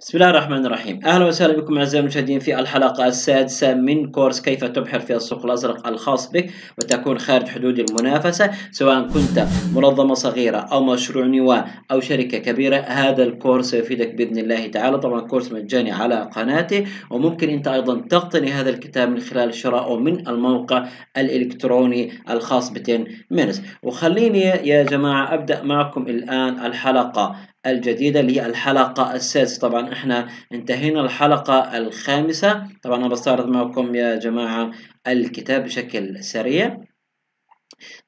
بسم الله الرحمن الرحيم. أهلا وسهلا بكم أعزائي المشاهدين في الحلقة السادسة من كورس كيف تبحر في السوق الأزرق الخاص بك وتكون خارج حدود المنافسة سواء كنت منظمة صغيرة أو مشروع نواة أو شركة كبيرة. هذا الكورس سيفيدك بإذن الله تعالى. طبعا كورس مجاني على قناتي وممكن أنت أيضا تقتني هذا الكتاب من خلال شرائه من الموقع الإلكتروني الخاص ب 10minutes وخليني يا جماعة أبدأ معكم الآن الحلقة الجديدة اللي هي الحلقة السادسة. طبعا إحنا انتهينا الحلقة الخامسة. طبعا أنا بستعرض معكم يا جماعة الكتاب بشكل سريع.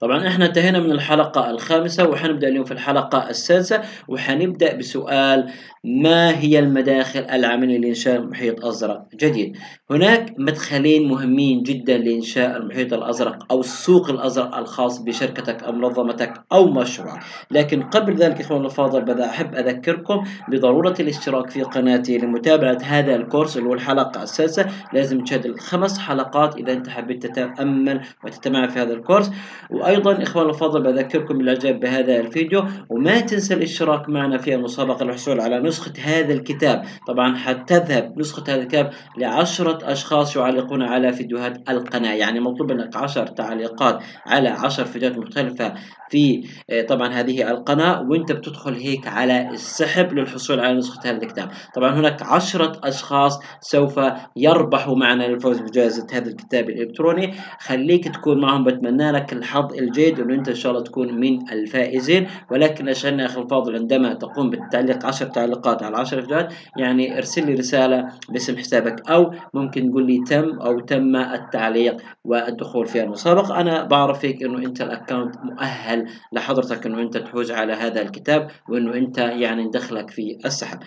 طبعا إحنا انتهينا من الحلقة الخامسة وحنبدأ اليوم في الحلقة السادسة وحنبدأ بسؤال ما هي المداخل العاملة لإنشاء محيط أزرق جديد؟ هناك مدخلين مهمين جدا لإنشاء المحيط الأزرق أو السوق الأزرق الخاص بشركتك أو منظمتك أو مشروع. لكن قبل ذلك إخواننا الفاضل بدأ أحب أذكركم بضرورة الاشتراك في قناتي لمتابعة هذا الكورس اللي هو الحلقة السادسة. لازم تشاهد الخمس حلقات إذا أنت حبيت تتأمل وتتمعن في هذا الكورس. وأيضا إخواننا الفاضل بذكركم بالإعجاب بهذا الفيديو. وما تنسى الاشتراك معنا في المسابقة للحصول على نسخة هذا الكتاب. طبعا حتذهب نسخة هذا الكتاب لعشرة أشخاص يعلقون على فيديوهات القناة يعني مطلوب منك عشر تعليقات على عشر فيديوهات مختلفة في طبعا هذه القناة وأنت بتدخل هيك على السحب للحصول على نسخة هذا الكتاب. طبعا هناك عشرة أشخاص سوف يربحوا معنا للفوز بجائزة هذا الكتاب الإلكتروني. خليك تكون معهم بتمنى لك الحظ الجيد انه أنت إن شاء الله تكون من الفائزين. ولكن اشغلنا أخي الفاضل عندما تقوم بالتعليق 10 تعليقات على 10 فيديوهات يعني ارسل لي رسالة باسم حسابك أو ممكن تقول لي تم أو تم التعليق والدخول في المسابقه أنا بعرف فيك إنه أنت الاكونت مؤهل لحضرتك إنه أنت تفوز على هذا الكتاب وإنه أنت يعني ندخلك في السحب.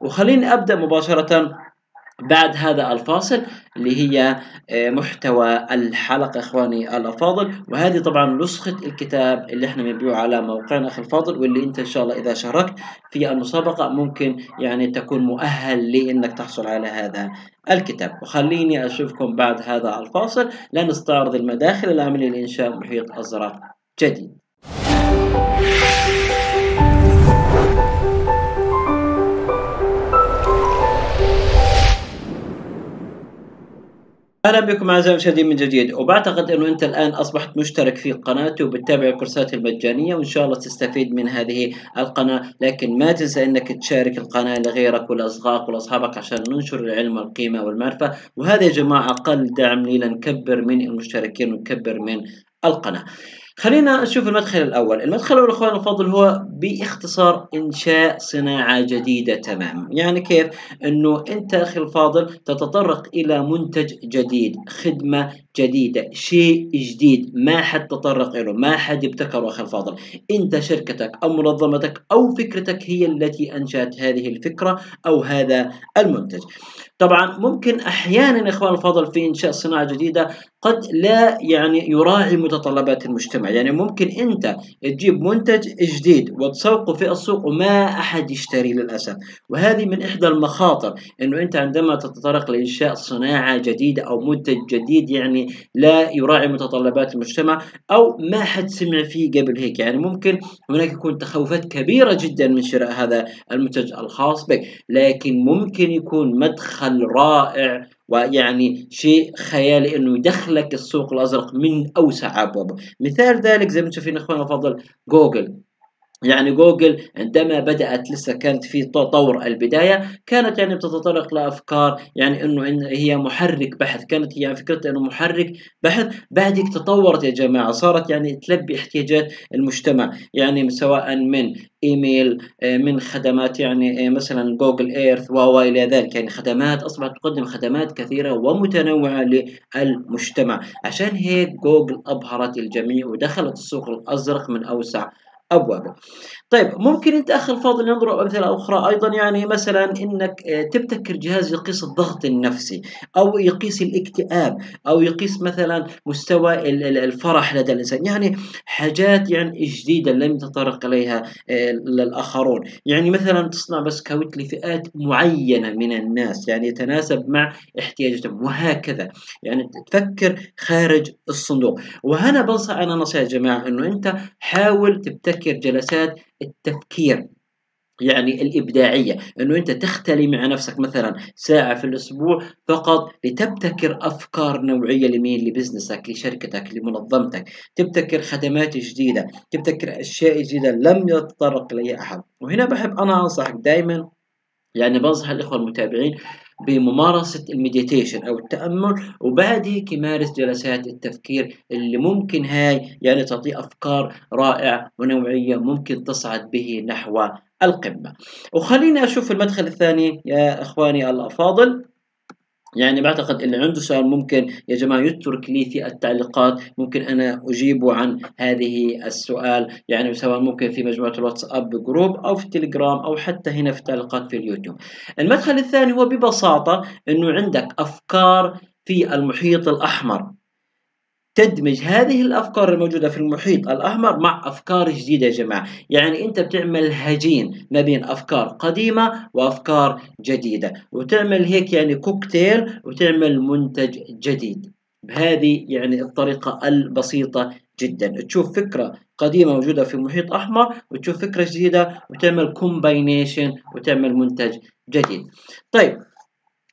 وخليني أبدأ مباشرة بعد هذا الفاصل اللي هي محتوى الحلقة إخواني الأفاضل. وهذه طبعا نسخة الكتاب اللي إحنا بنبيعه على موقعنا أخي الفاضل واللي أنت إن شاء الله إذا شاركت في المسابقة ممكن يعني تكون مؤهل لأنك تحصل على هذا الكتاب. وخليني أشوفكم بعد هذا الفاصل. لنستعرض المداخل العاملة لإنشاء محيط أزرق جديد. أهلا بكم اعزائي المشاهدين من جديد. وبعتقد إنه أنت الآن أصبحت مشترك في قناتي وبتتابع الكورسات المجانية وإن شاء الله تستفيد من هذه القناة. لكن ما تنسى إنك تشارك القناة لغيرك ولأصدقائك ولأصحابك عشان ننشر العلم والقيمة والمعرفة. وهذا يا جماعة أقل دعم لي لنكبر من المشتركين ونكبر من القناة. خلينا نشوف المدخل الأول. المدخل الأول أخواني الفاضل هو باختصار إنشاء صناعة جديدة تماما يعني كيف؟ أنه أنت أخي الفاضل تتطرق إلى منتج جديد خدمة جديدة شيء جديد ما حد تطرق له ما حد ابتكره أخي الفاضل. أنت شركتك أو منظمتك أو فكرتك هي التي أنشأت هذه الفكرة أو هذا المنتج. طبعا ممكن أحيانا إخوان الفاضل في إنشاء صناعة جديدة قد لا يعني يراعي متطلبات المجتمع. يعني ممكن أنت تجيب منتج جديد وتسوقه في السوق وما أحد يشتري للأسف. وهذه من إحدى المخاطر أنه أنت عندما تتطرق لإنشاء صناعة جديدة أو منتج جديد يعني لا يراعي متطلبات المجتمع أو ما حد سمع فيه قبل هيك. يعني ممكن هناك يكون تخوفات كبيرة جدا من شراء هذا المنتج الخاص بك لكن ممكن يكون مدخل رائع ويعني شيء خيالي إنه يدخلك السوق الأزرق من أوسع أبوابه. مثال ذلك زي ما تشوفين اخواننا الفضل جوجل. يعني جوجل عندما بدأت لسه كانت في تطور البداية كانت يعني بتتطرق لأفكار يعني إنه إن هي محرك بحث كانت يعني فكرتها إنه محرك بحث بعدك تطورت يا جماعة صارت يعني تلبي احتياجات المجتمع يعني سواء من إيميل من خدمات يعني مثلا جوجل إيرث والى ذلك يعني خدمات أصبحت تقدم خدمات كثيرة ومتنوعة للمجتمع. عشان هيك جوجل أبهرت الجميع ودخلت السوق الأزرق من أوسع أبوابه. طيب ممكن أنت أخي الفاضل نضرب أمثلة أخرى أيضا يعني مثلا إنك تبتكر جهاز يقيس الضغط النفسي أو يقيس الاكتئاب أو يقيس مثلا مستوى الفرح لدى الإنسان. يعني حاجات يعني جديدة لم يتطرق إليها الاخرون يعني مثلا تصنع بسكويت لفئات معينة من الناس يعني يتناسب مع احتياجاتهم. وهكذا. يعني تفكر خارج الصندوق. وهنا بنصح أنا نصيحة يا جماعة إنه أنت حاول تبتكر جلسات التفكير يعني الإبداعية إنه أنت تختلي مع نفسك مثلا ساعة في الأسبوع فقط لتبتكر أفكار نوعية لمين لبزنسك لشركتك لمنظمتك تبتكر خدمات جديدة تبتكر أشياء جديدة لم يتطرق إليها أحد. وهنا بحب أنا أنصحك دائما يعني بنصح الإخوة المتابعين بممارسة المديتيشن أو التأمل وبعد هيك يمارس جلسات التفكير اللي ممكن هاي يعني تعطيه أفكار رائعة ونوعية ممكن تصعد به نحو القمة. وخليني أشوف المدخل الثاني يا إخواني الأفاضل. يعني بعتقد اللي عنده سؤال ممكن يا جماعة يترك لي في التعليقات. ممكن أنا أجيبه عن هذه السؤال يعني سواء ممكن في مجموعة الواتساب group أو في التليجرام أو حتى هنا في التعليقات في اليوتيوب. المدخل الثاني هو ببساطة أنه عندك أفكار في المحيط الأحمر. تدمج هذه الأفكار الموجودة في المحيط الأحمر مع أفكار جديدة يا جماعة. يعني أنت بتعمل هجين ما بين أفكار قديمة وأفكار جديدة وتعمل هيك يعني كوكتيل وتعمل منتج جديد. بهذه يعني الطريقة البسيطة جدا. تشوف فكرة قديمة موجودة في محيط أحمر وتشوف فكرة جديدة وتعمل combination وتعمل منتج جديد. طيب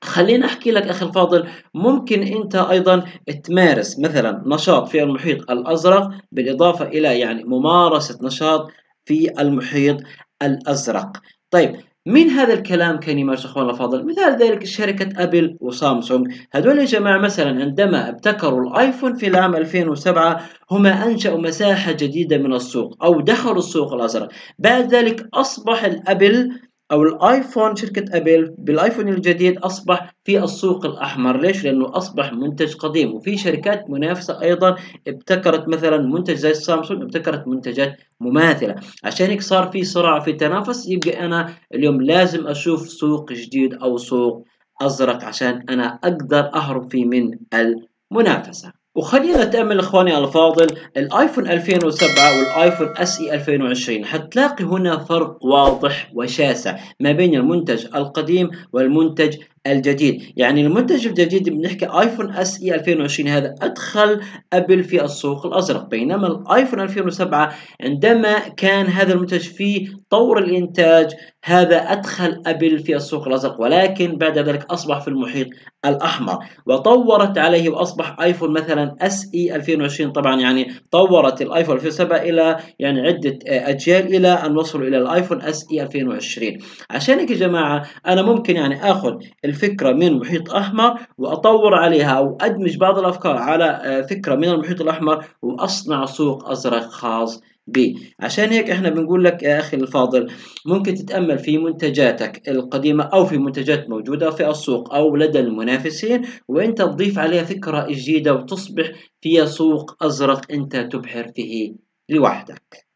خليني أحكي لك أخي الفاضل ممكن أنت أيضا تمارس مثلا نشاط في المحيط الأزرق بالإضافة إلى يعني ممارسة نشاط في المحيط الأزرق. طيب من هذا الكلام كان يمارس اخواننا الافاضل مثال ذلك شركة أبل وسامسونج. هذول يا جماعة مثلا عندما ابتكروا الآيفون في العام 2007 هما أنشأوا مساحة جديدة من السوق أو دخلوا السوق الأزرق. بعد ذلك أصبح الأبل أو الآيفون شركة أبل بالآيفون الجديد أصبح في السوق الأحمر. ليش؟ لأنه أصبح منتج قديم. وفي شركات منافسة أيضا ابتكرت مثلا منتج زي سامسونج ابتكرت منتجات مماثلة. عشان هيك صار في صراع في تنافس يبقى أنا اليوم لازم أشوف سوق جديد أو سوق أزرق عشان أنا أقدر أهرب فيه من المنافسة. وخلينا نتأمل إخواني الفاضل الآيفون 2007 والآيفون اس اي 2020 حتلاقي هنا فرق واضح وشاسع ما بين المنتج القديم والمنتج الجديد. يعني المنتج الجديد بنحكي آيفون إس إي 2020 هذا أدخل أبل في السوق الأزرق بينما الايفون 2007 عندما كان هذا المنتج في طور الإنتاج هذا أدخل أبل في السوق الأزرق ولكن بعد ذلك أصبح في المحيط الأحمر. وطورت عليه وأصبح آيفون مثلا إس إي 2020 طبعا يعني طورت الايفون 2007 إلى يعني عدة أجيال إلى أن وصلوا إلى الايفون إس إي 2020 عشان هيك يا جماعة أنا ممكن يعني آخذ الفكرة من محيط أحمر وأطور عليها أو أدمج بعض الأفكار على آه، فكرة من المحيط الأحمر وأصنع سوق أزرق خاص بي عشان هيك إحنا بنقول لك يا أخي الفاضل ممكن تتأمل في منتجاتك القديمة أو في منتجات موجودة في السوق أو لدى المنافسين وأنت تضيف عليها فكرة جديدة وتصبح فيها سوق أزرق أنت تبحر فيه لوحدك.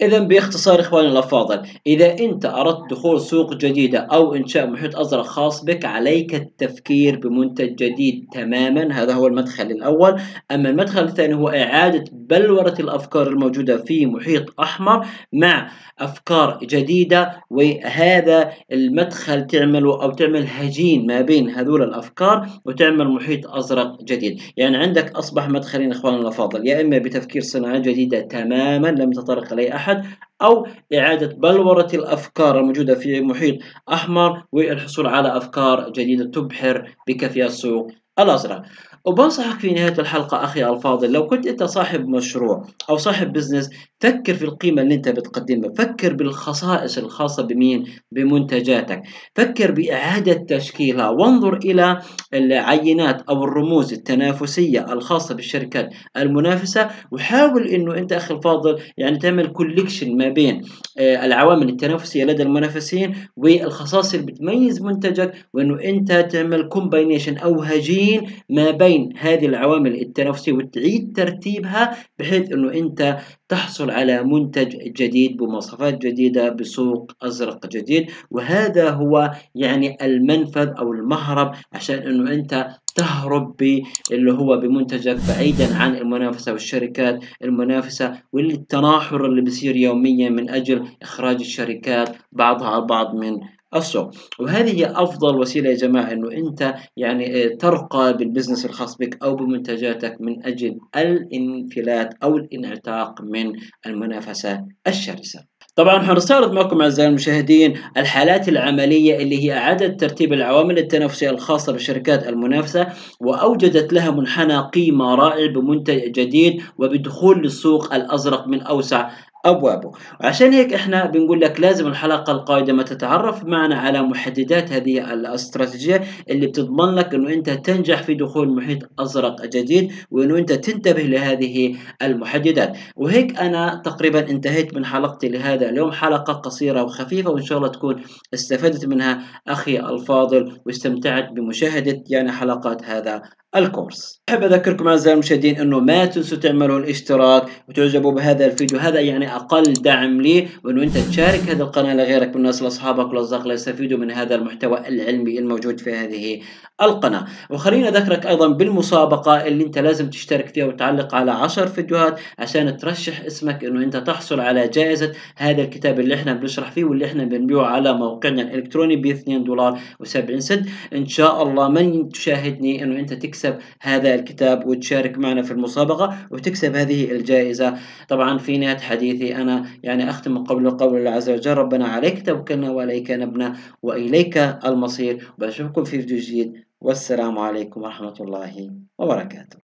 إذا باختصار إخواني الأفاضل إذا أنت أردت دخول سوق جديدة أو إنشاء محيط أزرق خاص بك عليك التفكير بمنتج جديد تماما. هذا هو المدخل الأول. أما المدخل الثاني هو إعادة بلورة الأفكار الموجودة في محيط أحمر مع أفكار جديدة وهذا المدخل تعمله أو تعمل هجين ما بين هذول الأفكار وتعمل محيط أزرق جديد. يعني عندك أصبح مدخلين إخواني الأفاضل يا إما بتفكير صناعة جديدة تماما لم يتطرق إليه أحد أحد أو إعادة بلورة الأفكار الموجودة في محيط أحمر والحصول على أفكار جديدة تبحر بك في السوق. الأزرق. وبنصحك في نهاية الحلقة أخي الفاضل لو كنت أنت صاحب مشروع أو صاحب بزنس فكر في القيمة اللي أنت بتقدمها. فكر بالخصائص الخاصة بمين؟ بمنتجاتك. فكر بإعادة تشكيلها. وانظر إلى العينات أو الرموز التنافسية الخاصة بالشركات المنافسة وحاول أنه أنت أخي الفاضل يعني تعمل collection ما بين آه، العوامل التنافسية لدى المنافسين والخصائص اللي بتميز منتجك وأنه أنت تعمل combination أو هجين ما بين هذه العوامل التنافسية وتعيد ترتيبها بحيث أنه أنت تحصل على منتج جديد بمواصفات جديدة بسوق أزرق جديد. وهذا هو يعني المنفذ أو المهرب عشان أنه أنت تهرب اللي هو بمنتجك بعيدا عن المنافسة والشركات المنافسة والتناحر اللي بيصير يوميا من أجل إخراج الشركات بعضها على بعض من السوق وهذه هي أفضل وسيلة يا جماعة إنه أنت يعني آه، ترقى بالبزنس الخاص بك أو بمنتجاتك من أجل الانفلات أو الانعتاق من المنافسة الشرسة. طبعا حنستعرض معكم أعزائي المشاهدين الحالات العملية اللي هي إعادة ترتيب العوامل التنافسية الخاصة بالشركات المنافسة وأوجدت لها منحنى قيمة رائع بمنتج جديد وبدخول للسوق الأزرق من أوسع أبوابه. وعشان هيك إحنا بنقول لك لازم الحلقة القادمة تتعرف معنا على محددات هذه الاستراتيجية اللي بتضمن لك إنه أنت تنجح في دخول محيط أزرق جديد وإنه أنت تنتبه لهذه المحددات. وهيك أنا تقريبا انتهيت من حلقتي لهذا اليوم. حلقة قصيرة وخفيفة وإن شاء الله تكون استفدت منها أخي الفاضل واستمتعت بمشاهدة يعني حلقات هذا الكورس. أحب أذكركم أعزائي المشاهدين أنه ما تنسوا تعملوا الاشتراك وتعجبوا بهذا الفيديو. هذا يعني أقل دعم لي وأنه أنت تشارك هذه القناة لغيرك من الناس لأصحابك والأصدقاء ليستفيدوا من هذا المحتوى العلمي الموجود في هذه القناة. وخليني أذكرك أيضا بالمسابقة اللي أنت لازم تشترك فيها وتعلق على عشر فيديوهات عشان ترشح اسمك أنه أنت تحصل على جائزة هذا الكتاب اللي إحنا بنشرح فيه واللي إحنا بنبيعه على موقعنا الإلكتروني ب 2 دولار و70 سنت. إن شاء الله من تشاهدني أنه أنت تكسب هذا الكتاب وتشارك معنا في المسابقة وتكسب هذه الجائزة. طبعا في نهاية حديثي أنا يعني أختم قبل قول الله عز وجل ربنا عليك توكلنا وعليك نبنا وإليك المصير. وبشوفكم في فيديو جديد. والسلام عليكم ورحمة الله وبركاته.